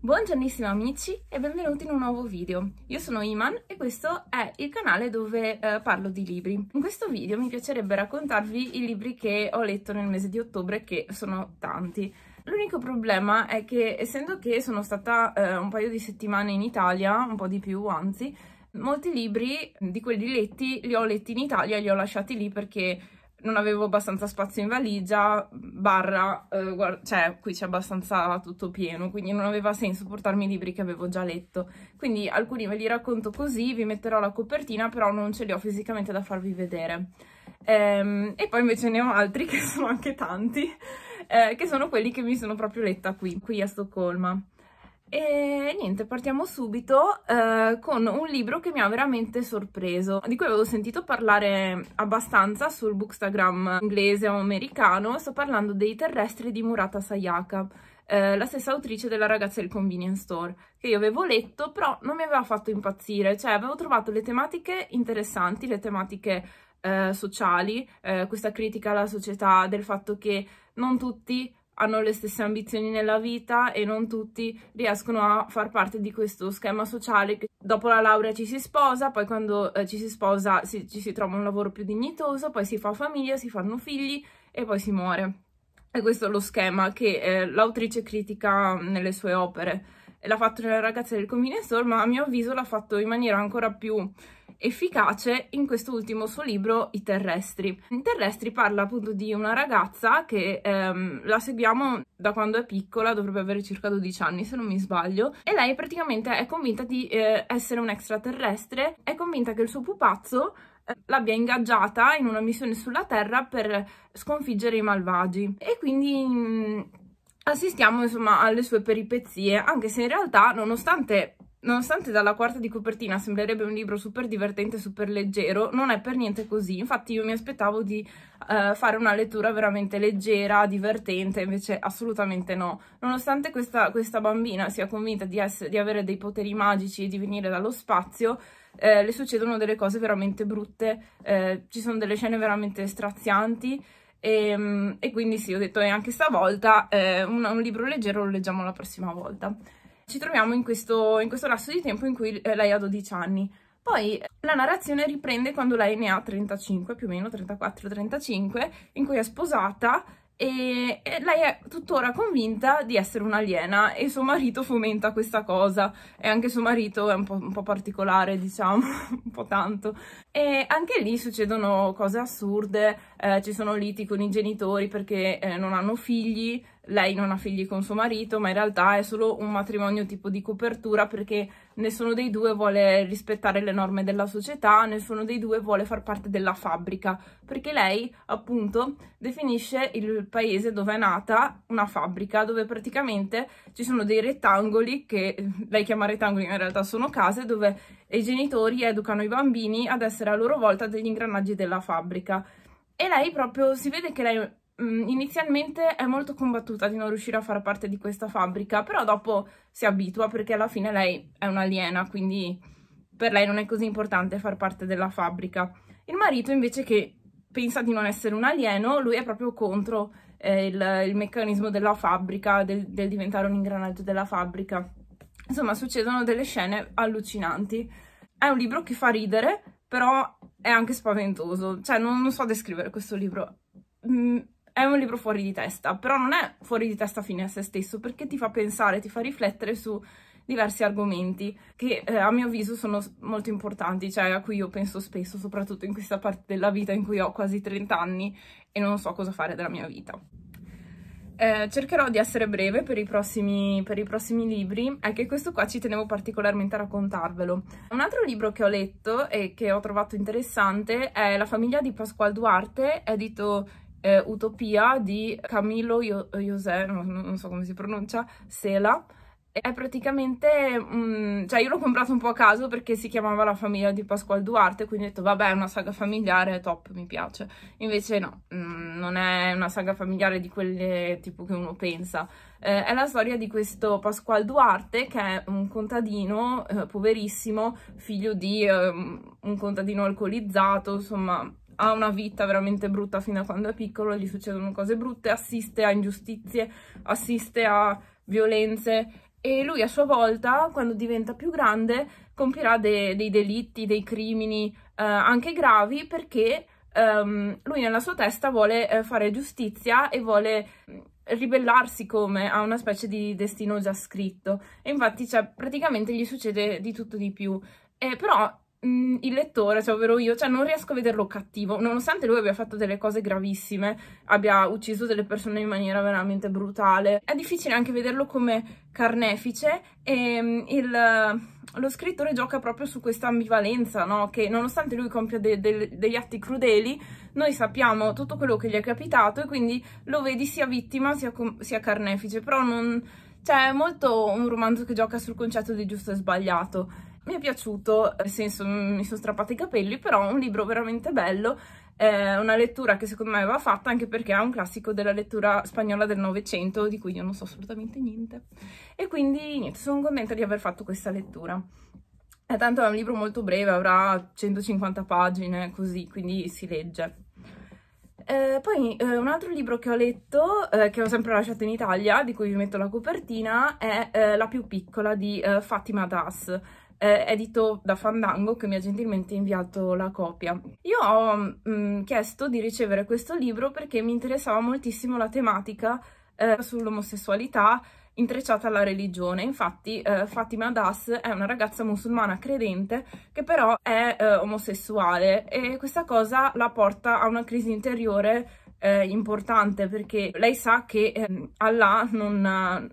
Buongiornissimo amici e benvenuti in un nuovo video. Io sono Iman e questo è il canale dove eh, parlo di libri. In questo video mi piacerebbe raccontarvi i libri che ho letto nel mese di ottobre, che sono tanti. L'unico problema è che essendo che sono stata eh, un paio di settimane in Italia, un po' di più anzi, molti libri di quelli letti li ho letti in Italia e li ho lasciati lì perché non avevo abbastanza spazio in valigia, barra, eh, guarda, cioè qui c'è abbastanza tutto pieno, quindi non aveva senso portarmi i libri che avevo già letto. Quindi alcuni ve li racconto così, vi metterò la copertina, però non ce li ho fisicamente da farvi vedere. Ehm, e poi invece ne ho altri, che sono anche tanti, eh, che sono quelli che mi sono proprio letta qui, qui a Stoccolma. E niente, partiamo subito eh, con un libro che mi ha veramente sorpreso, di cui avevo sentito parlare abbastanza sul bookstagram inglese o americano, sto parlando dei terrestri di Murata Sayaka, eh, la stessa autrice della ragazza del convenience store, che io avevo letto, però non mi aveva fatto impazzire, cioè avevo trovato le tematiche interessanti, le tematiche eh, sociali, eh, questa critica alla società del fatto che non tutti hanno le stesse ambizioni nella vita e non tutti riescono a far parte di questo schema sociale che dopo la laurea ci si sposa, poi quando eh, ci si sposa si, ci si trova un lavoro più dignitoso, poi si fa famiglia, si fanno figli e poi si muore. E questo è lo schema che eh, l'autrice critica nelle sue opere. L'ha fatto nella ragazza del store, ma a mio avviso l'ha fatto in maniera ancora più efficace in questo ultimo suo libro I terrestri. I terrestri parla appunto di una ragazza che ehm, la seguiamo da quando è piccola, dovrebbe avere circa 12 anni se non mi sbaglio, e lei praticamente è convinta di eh, essere un extraterrestre, è convinta che il suo pupazzo eh, l'abbia ingaggiata in una missione sulla Terra per sconfiggere i malvagi e quindi mm, assistiamo insomma alle sue peripezie anche se in realtà nonostante Nonostante dalla quarta di copertina sembrerebbe un libro super divertente, super leggero, non è per niente così. Infatti io mi aspettavo di uh, fare una lettura veramente leggera, divertente, invece assolutamente no. Nonostante questa, questa bambina sia convinta di, essere, di, avere dei poteri magici e di venire dallo spazio, eh, le succedono delle cose veramente brutte, eh, ci sono delle scene veramente strazianti e, ehm, e, quindi sì, ho detto e anche stavolta eh, un, un libro leggero lo leggiamo la prossima volta ci troviamo in questo, in questo lasso di tempo in cui eh, lei ha 12 anni. Poi la narrazione riprende quando lei ne ha 35, più o meno 34-35, in cui è sposata e, e lei è tuttora convinta di essere un'aliena e suo marito fomenta questa cosa e anche suo marito è un po', un po', particolare diciamo, un po' tanto e anche lì succedono cose assurde, eh, ci sono liti con i genitori perché eh, non hanno figli lei non ha figli con suo marito, ma in realtà è solo un matrimonio tipo di copertura perché nessuno dei due vuole rispettare le norme della società, nessuno dei due vuole far parte della fabbrica, perché lei appunto definisce il paese dove è nata una fabbrica, dove praticamente ci sono dei rettangoli che lei chiama rettangoli, ma in realtà sono case dove i genitori educano i bambini ad essere a loro volta degli ingranaggi della fabbrica. E lei proprio si vede che lei inizialmente è molto combattuta di non riuscire a far parte di questa fabbrica, però dopo si abitua perché alla fine lei è un'aliena, quindi per lei non è così importante far parte della fabbrica. Il marito invece che pensa di non essere un alieno, lui è proprio contro eh, il, il, meccanismo della fabbrica, del, del diventare un ingranaggio della fabbrica. Insomma, succedono delle scene allucinanti. È un libro che fa ridere, però è anche spaventoso. Cioè, non, non so descrivere questo libro. Mm, è un libro fuori di testa, però non è fuori di testa fine a se stesso, perché ti fa pensare, ti fa riflettere su diversi argomenti che eh, a mio avviso sono molto importanti, cioè a cui io penso spesso, soprattutto in questa parte della vita in cui ho quasi 30 anni e non so cosa fare della mia vita. Eh, cercherò di essere breve per i, prossimi, per i prossimi libri, è che questo qua ci tenevo particolarmente a raccontarvelo. Un altro libro che ho letto e che ho trovato interessante è La famiglia di Pasquale Duarte, edito eh, Utopia di Camillo José, non, non so come si pronuncia, Sela, è praticamente, um, cioè io l'ho comprato un po' a caso perché si chiamava La famiglia di Pasquale Duarte, quindi ho detto vabbè è una saga familiare, top, mi piace. Invece no, um, non è una saga familiare di quelle tipo che uno pensa. Eh, è la storia di questo Pasquale Duarte che è un contadino eh, poverissimo, figlio di eh, un contadino alcolizzato, insomma ha una vita veramente brutta fino a quando è piccolo, gli succedono cose brutte, assiste a ingiustizie, assiste a violenze e lui a sua volta, quando diventa più grande, compirà de dei delitti, dei crimini eh, anche gravi perché um, lui nella sua testa vuole eh, fare giustizia e vuole mm, ribellarsi come a una specie di destino già scritto e infatti cioè, praticamente gli succede di tutto di più. Eh, però Mm, il lettore, cioè ovvero io, cioè non riesco a vederlo cattivo, nonostante lui abbia fatto delle cose gravissime, abbia ucciso delle persone in maniera veramente brutale, è difficile anche vederlo come carnefice e mm, il, lo scrittore gioca proprio su questa ambivalenza, no? Che nonostante lui compia de, de, degli atti crudeli, noi sappiamo tutto quello che gli è capitato e quindi lo vedi sia vittima sia, sia carnefice, però non... Cioè, è molto un romanzo che gioca sul concetto di giusto e sbagliato mi è piaciuto, nel senso mi sono strappati i capelli, però è un libro veramente bello, è una lettura che secondo me va fatta anche perché è un classico della lettura spagnola del Novecento, di cui io non so assolutamente niente. E quindi niente, sono contenta di aver fatto questa lettura. E tanto è un libro molto breve, avrà 150 pagine, così, quindi si legge. Eh, poi eh, un altro libro che ho letto, eh, che ho sempre lasciato in Italia, di cui vi metto la copertina, è eh, La più piccola di eh, Fatima Das eh, edito da Fandango che mi ha gentilmente inviato la copia. Io ho mh, mm, chiesto di ricevere questo libro perché mi interessava moltissimo la tematica eh, sull'omosessualità intrecciata alla religione. Infatti eh, Fatima Das è una ragazza musulmana credente che però è eh, omosessuale e questa cosa la porta a una crisi interiore eh, importante perché lei sa che eh, Allah non,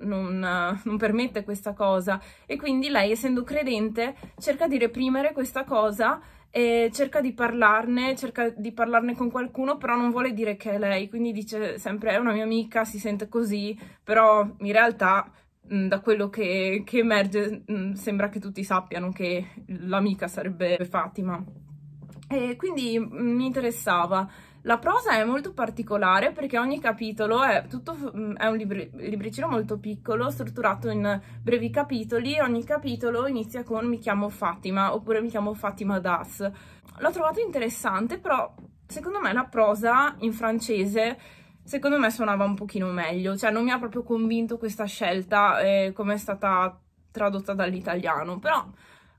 non, non, permette questa cosa. E quindi lei essendo credente cerca di reprimere questa cosa e cerca di parlarne, cerca di parlarne con qualcuno però non vuole dire che è lei. Quindi dice sempre è una mia amica, si sente così però in realtà da quello che, che emerge sembra che tutti sappiano che l'amica sarebbe Fatima. E quindi mi interessava la prosa è molto particolare perché ogni capitolo è, tutto, mm, è un libri, libricino molto piccolo, strutturato in brevi capitoli. Ogni capitolo inizia con mi chiamo Fatima oppure mi chiamo Fatima Das. L'ho trovato interessante, però secondo me la prosa in francese secondo me suonava un pochino meglio, cioè non mi ha proprio convinto questa scelta eh, come è stata tradotta dall'italiano, però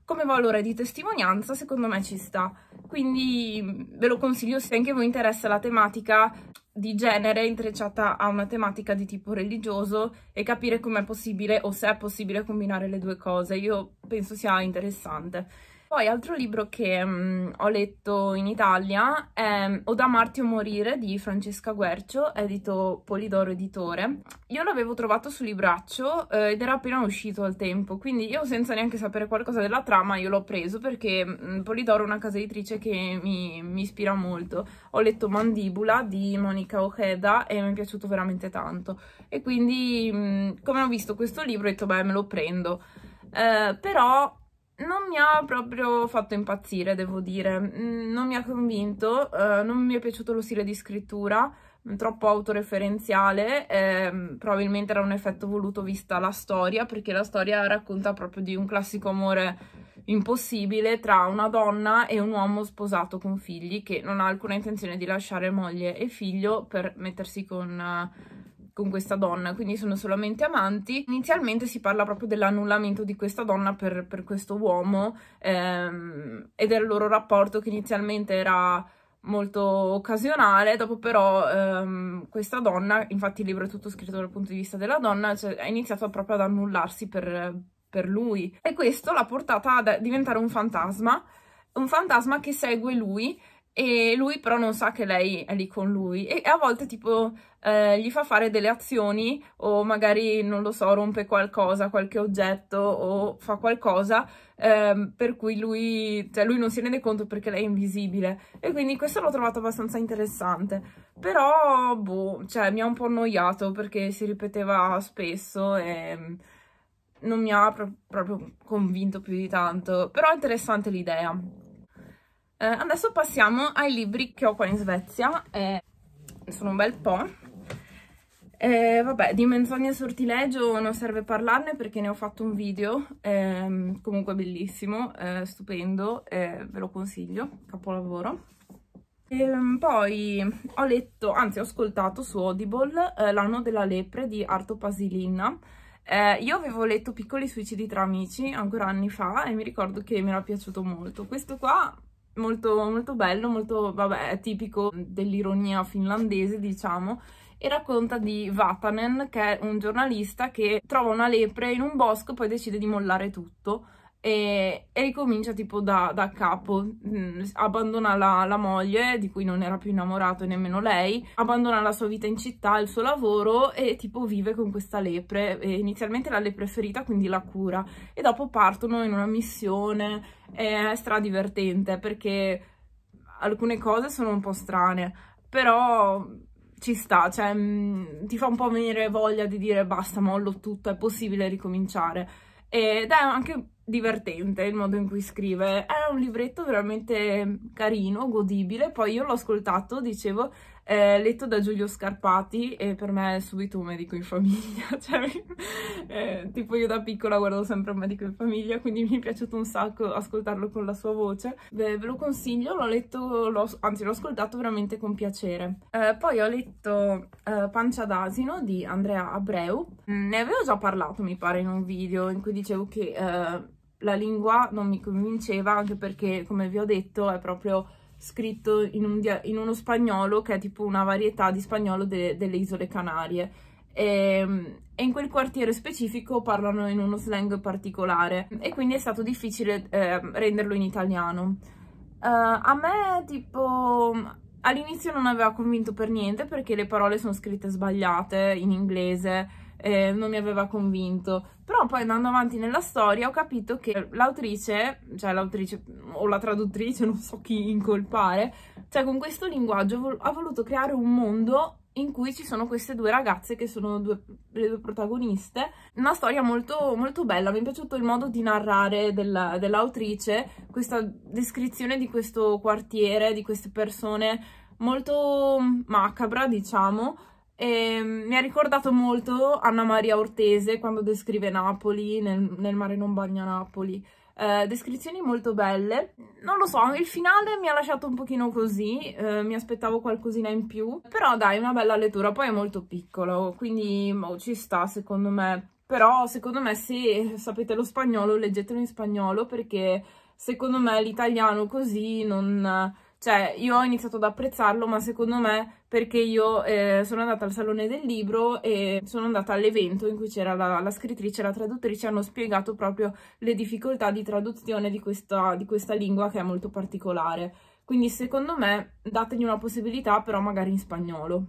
come valore di testimonianza secondo me ci sta. Quindi ve lo consiglio se anche voi interessa la tematica di genere intrecciata a una tematica di tipo religioso e capire com'è possibile o se è possibile combinare le due cose. Io penso sia interessante. Poi altro libro che um, ho letto in Italia è O da Marti o morire di Francesca Guercio, edito Polidoro Editore. Io l'avevo trovato su libraccio eh, ed era appena uscito al tempo, quindi io senza neanche sapere qualcosa della trama io l'ho preso perché um, Polidoro è una casa editrice che mi, mi, ispira molto. Ho letto Mandibula di Monica Ojeda e mi è piaciuto veramente tanto e quindi um, come ho visto questo libro ho detto beh me lo prendo. Eh, però non mi ha proprio fatto impazzire, devo dire, mm, non mi ha convinto, eh, non mi è piaciuto lo stile di scrittura, mm, troppo autoreferenziale, eh, probabilmente era un effetto voluto vista la storia, perché la storia racconta proprio di un classico amore impossibile tra una donna e un uomo sposato con figli che non ha alcuna intenzione di lasciare moglie e figlio per mettersi con... Con questa donna, quindi sono solamente amanti. Inizialmente si parla proprio dell'annullamento di questa donna per, per questo uomo ehm, e del loro rapporto che inizialmente era molto occasionale, dopo però ehm, questa donna, infatti il libro è tutto scritto dal punto di vista della donna, cioè, ha iniziato proprio ad annullarsi per, per lui e questo l'ha portata a diventare un fantasma, un fantasma che segue lui e lui però non sa che lei è lì con lui e a volte tipo eh, gli fa fare delle azioni o magari non lo so rompe qualcosa, qualche oggetto o fa qualcosa eh, per cui lui, cioè lui non si rende conto perché lei è invisibile. E quindi questo l'ho trovato abbastanza interessante. Però boh, cioè mi ha un po' annoiato perché si ripeteva spesso e non mi ha pro proprio convinto più di tanto. Però è interessante l'idea eh, adesso passiamo ai libri che ho qua in Svezia, eh, sono un bel po'. Eh, vabbè, di menzogne e sortilegio non serve parlarne perché ne ho fatto un video, ehm, comunque bellissimo, eh, stupendo, ve lo consiglio, capolavoro. Ehm, poi ho letto, anzi ho ascoltato su Audible, eh, L'anno della lepre di Arto Pasilina, Eh, io avevo letto Piccoli suicidi tra amici ancora anni fa e mi ricordo che mi era piaciuto molto. Questo qua molto, molto bello, molto, vabbè, tipico dell'ironia finlandese, diciamo, e racconta di Vatanen, che è un giornalista che trova una lepre in un bosco e poi decide di mollare tutto e, e ricomincia tipo da, da capo, mm, abbandona la, la, moglie di cui non era più innamorato nemmeno lei, abbandona la sua vita in città, il suo lavoro e tipo vive con questa lepre, e inizialmente la lepre ferita quindi la cura. E dopo partono in una missione, è stra divertente perché alcune cose sono un po' strane, però ci sta, cioè mh, mm, ti fa un po' venire voglia di dire basta, mollo tutto, è possibile ricominciare. Ed è anche divertente il modo in cui scrive. È un libretto veramente carino, godibile. Poi io l'ho ascoltato, dicevo, eh, letto da Giulio Scarpati e per me è subito un medico in famiglia. cioè, eh, tipo io da piccola guardo sempre un medico in famiglia, quindi mi è piaciuto un sacco ascoltarlo con la sua voce. Beh, ve lo consiglio, l'ho letto, anzi l'ho ascoltato veramente con piacere. Eh, poi ho letto eh, Pancia d'asino di Andrea Abreu. Ne avevo già parlato, mi pare, in un video in cui dicevo che eh, la lingua non mi convinceva anche perché, come vi ho detto, è proprio scritto in, un in uno spagnolo che è tipo una varietà di spagnolo de delle isole Canarie. E, ehm, e, in quel quartiere specifico parlano in uno slang particolare e quindi è stato difficile eh, renderlo in italiano. Uh, a me tipo all'inizio non aveva convinto per niente perché le parole sono scritte sbagliate in inglese eh, non mi aveva convinto. Però poi andando avanti nella storia ho capito che l'autrice, cioè l'autrice o la traduttrice, non so chi incolpare, cioè con questo linguaggio ha voluto creare un mondo in cui ci sono queste due ragazze che sono due, le due protagoniste. Una storia molto, molto bella, mi è piaciuto il modo di narrare dell'autrice, questa descrizione di questo quartiere, di queste persone molto macabra, diciamo, e mi ha ricordato molto Anna Maria Ortese quando descrive Napoli, nel, nel mare non bagna Napoli. Eh, descrizioni molto belle. Non lo so, il finale mi ha lasciato un pochino così, eh, mi aspettavo qualcosina in più, però dai, una bella lettura, poi è molto piccolo, quindi oh, ci sta secondo me. Però secondo me se sapete lo spagnolo, leggetelo in spagnolo perché secondo me l'italiano così non cioè, io ho iniziato ad apprezzarlo, ma secondo me perché io eh, sono andata al Salone del Libro e sono andata all'evento in cui c'era la, la, scrittrice e la traduttrice, hanno spiegato proprio le difficoltà di traduzione di questa, di questa lingua che è molto particolare. Quindi secondo me dategli una possibilità, però magari in spagnolo.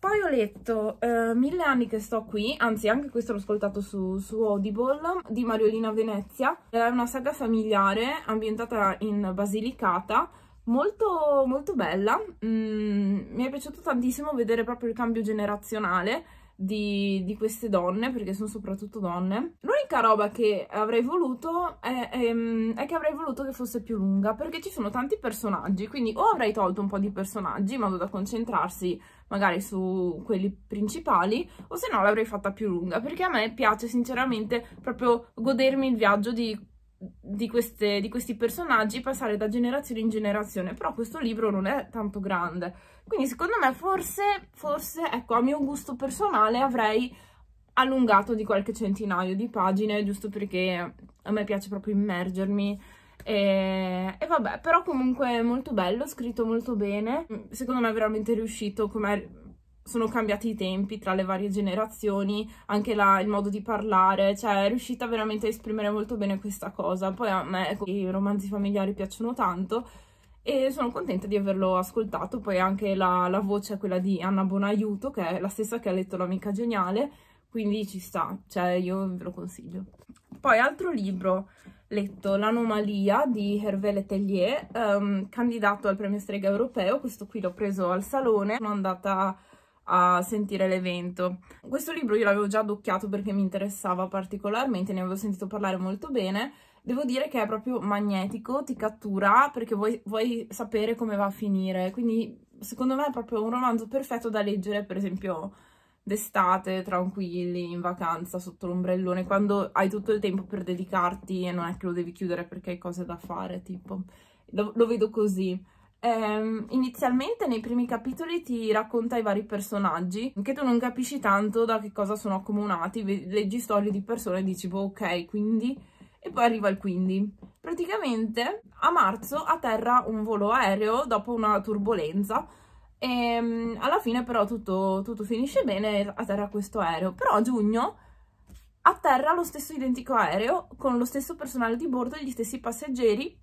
Poi ho letto uh, Mille anni che sto qui, anzi anche questo l'ho ascoltato su, su, Audible, di Mariolina Venezia. È una saga familiare ambientata in Basilicata, molto, molto bella. Mm, mi è piaciuto tantissimo vedere proprio il cambio generazionale di, di, queste donne, perché sono soprattutto donne. L'unica roba che avrei voluto è, è, è, che avrei voluto che fosse più lunga, perché ci sono tanti personaggi, quindi o avrei tolto un po' di personaggi in modo da concentrarsi magari su quelli principali, o se no l'avrei fatta più lunga, perché a me piace sinceramente proprio godermi il viaggio di di, queste, di, questi personaggi passare da generazione in generazione, però questo libro non è tanto grande, quindi secondo me forse, forse, ecco, a mio gusto personale avrei allungato di qualche centinaio di pagine, giusto perché a me piace proprio immergermi e, e vabbè, però comunque molto bello, scritto molto bene, secondo me è veramente riuscito, come sono cambiati i tempi tra le varie generazioni, anche la, il modo di parlare, cioè è riuscita veramente a esprimere molto bene questa cosa. Poi a me ecco, i romanzi familiari piacciono tanto e sono contenta di averlo ascoltato. Poi anche la, la voce è quella di Anna Bonaiuto, che è la stessa che ha letto L'amica geniale, quindi ci sta, cioè io ve lo consiglio. Poi altro libro letto L'anomalia di Hervé Letellier, um, candidato al premio Strega Europeo, questo qui l'ho preso al salone, sono andata a sentire l'evento. Questo libro io l'avevo già adocchiato perché mi interessava particolarmente, ne avevo sentito parlare molto bene. Devo dire che è proprio magnetico, ti cattura perché vuoi, vuoi sapere come va a finire. Quindi secondo me è proprio un romanzo perfetto da leggere, per esempio d'estate, tranquilli, in vacanza, sotto l'ombrellone, quando hai tutto il tempo per dedicarti e non è che lo devi chiudere perché hai cose da fare, tipo. Lo, lo vedo così. ehm, inizialmente nei primi capitoli ti racconta i vari personaggi che tu non capisci tanto da che cosa sono accomunati, leggi storie di persone e dici boh ok quindi e poi arriva il quindi. Praticamente a marzo atterra un volo aereo dopo una turbolenza e ehm, alla fine però tutto, tutto finisce bene atterra questo aereo. Però a giugno atterra lo stesso identico aereo con lo stesso personale di bordo e gli stessi passeggeri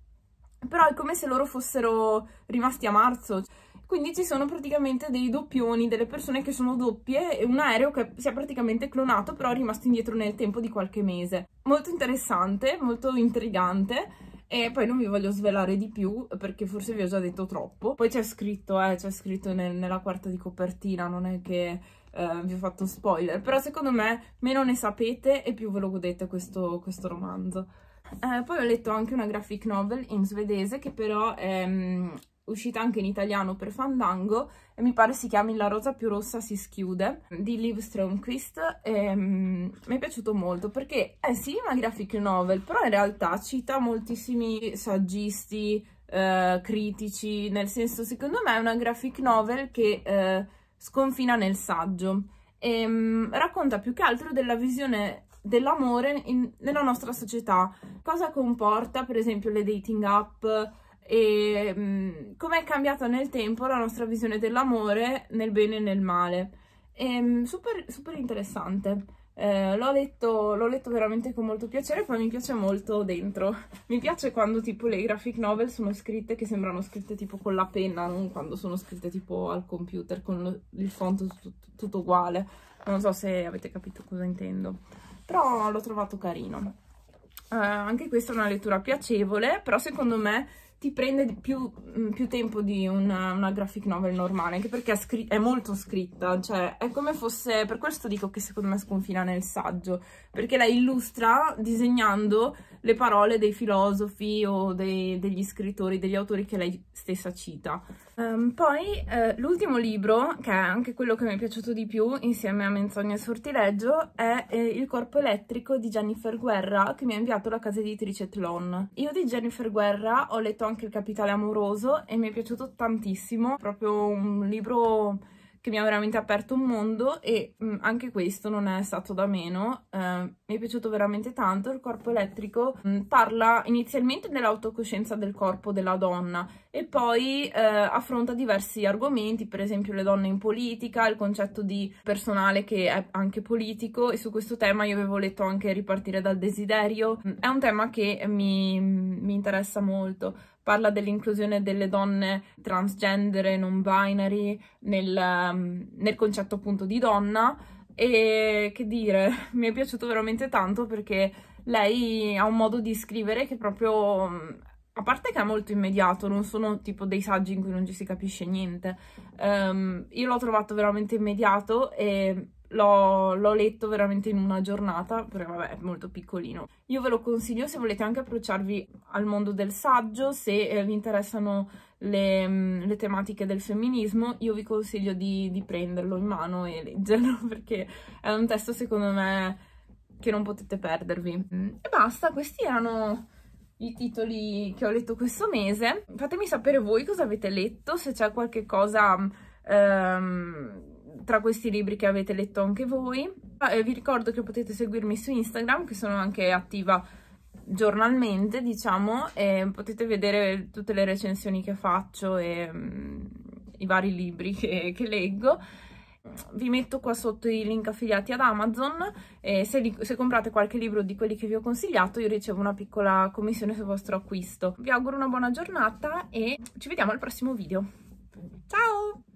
però è come se loro fossero rimasti a marzo. Quindi ci sono praticamente dei doppioni, delle persone che sono doppie e un aereo che si è praticamente clonato però è rimasto indietro nel tempo di qualche mese. Molto interessante, molto intrigante e poi non vi voglio svelare di più perché forse vi ho già detto troppo. Poi c'è scritto, eh, c'è scritto nel, nella quarta di copertina, non è che eh, vi ho fatto spoiler, però secondo me meno ne sapete e più ve lo godete questo, questo romanzo. Eh, poi ho letto anche una graphic novel in svedese che però è um, uscita anche in italiano per Fandango e mi pare si chiami La rosa più rossa si schiude di Liv Stromquist e um, mi è piaciuto molto perché è sì una graphic novel però in realtà cita moltissimi saggisti, uh, critici, nel senso secondo me è una graphic novel che uh, sconfina nel saggio e um, racconta più che altro della visione dell'amore nella nostra società. Cosa comporta, per esempio, le dating app e come è cambiata nel tempo la nostra visione dell'amore nel bene e nel male. E, super, super interessante. Eh, l'ho letto, letto, veramente con molto piacere, poi mi piace molto dentro. Mi piace quando tipo le graphic novel sono scritte che sembrano scritte tipo con la penna, non quando sono scritte tipo al computer con lo, il font tutto, tutto uguale. Non so se avete capito cosa intendo però l'ho trovato carino. Uh, anche questa è una lettura piacevole, però secondo me ti prende più, mm, più tempo di una, una, graphic novel normale, anche perché è, è, molto scritta, cioè è come fosse, per questo dico che secondo me sconfina nel saggio, perché la illustra disegnando le parole dei filosofi o dei, degli scrittori, degli autori che lei stessa cita. Um, poi eh, l'ultimo libro, che è anche quello che mi è piaciuto di più insieme a Menzogna e Sortileggio, è eh, Il corpo elettrico di Jennifer Guerra che mi ha inviato la casa editrice Tlon. Io di Jennifer Guerra ho letto anche Il capitale amoroso e mi è piaciuto tantissimo, proprio un libro che mi ha veramente aperto un mondo e mh, mm, anche questo non è stato da meno, eh, mi è piaciuto veramente tanto, il corpo elettrico mh, mm, parla inizialmente dell'autocoscienza del corpo della donna e poi eh, affronta diversi argomenti, per esempio le donne in politica, il concetto di personale che è anche politico e su questo tema io avevo letto anche Ripartire dal desiderio, mm, è un tema che mi, mi interessa molto parla dell'inclusione delle donne transgender e non binary nel, um, nel concetto appunto di donna e che dire, mi è piaciuto veramente tanto perché lei ha un modo di scrivere che proprio a parte che è molto immediato, non sono tipo dei saggi in cui non ci si capisce niente. Um, io l'ho trovato veramente immediato e l'ho letto veramente in una giornata, perché vabbè è molto piccolino. Io ve lo consiglio se volete anche approcciarvi al mondo del saggio, se eh, vi interessano le, mm, le, tematiche del femminismo, io vi consiglio di, di prenderlo in mano e leggerlo, perché è un testo secondo me che non potete perdervi. Mm, e basta, questi erano i titoli che ho letto questo mese. Fatemi sapere voi cosa avete letto, se c'è qualche cosa... Um, tra questi libri che avete letto anche voi. Eh, vi ricordo che potete seguirmi su Instagram, che sono anche attiva giornalmente, diciamo, e potete vedere tutte le recensioni che faccio e um, i vari libri che, che, leggo. Vi metto qua sotto i link affiliati ad Amazon e se, li, se comprate qualche libro di quelli che vi ho consigliato io ricevo una piccola commissione sul vostro acquisto. Vi auguro una buona giornata e ci vediamo al prossimo video. Ciao!